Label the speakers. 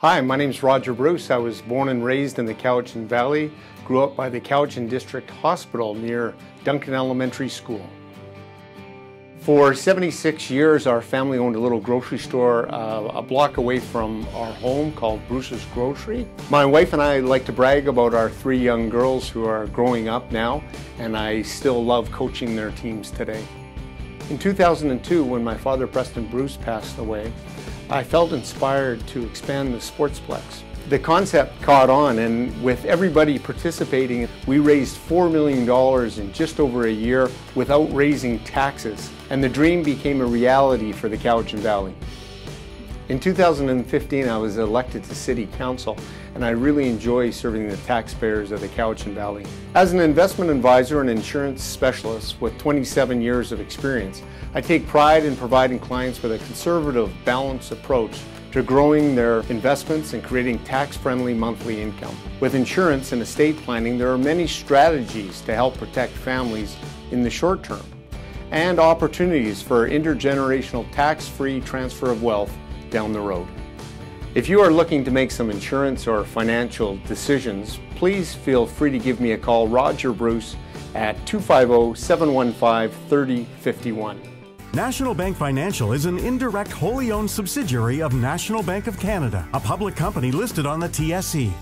Speaker 1: Hi, my name is Roger Bruce. I was born and raised in the Cowichan Valley, grew up by the Cowichan District Hospital near Duncan Elementary School. For 76 years, our family owned a little grocery store uh, a block away from our home called Bruce's Grocery. My wife and I like to brag about our three young girls who are growing up now, and I still love coaching their teams today. In 2002, when my father Preston Bruce passed away, I felt inspired to expand the Sportsplex. The concept caught on and with everybody participating, we raised $4 million in just over a year without raising taxes. And the dream became a reality for the Cowichan Valley. In 2015, I was elected to City Council, and I really enjoy serving the taxpayers of the Cowichan Valley. As an investment advisor and insurance specialist with 27 years of experience, I take pride in providing clients with a conservative, balanced approach to growing their investments and creating tax-friendly monthly income. With insurance and estate planning, there are many strategies to help protect families in the short term and opportunities for intergenerational tax-free transfer of wealth down the road. If you are looking to make some insurance or financial decisions, please feel free to give me a call, Roger Bruce, at 250-715-3051.
Speaker 2: National Bank Financial is an indirect, wholly owned subsidiary of National Bank of Canada, a public company listed on the TSE.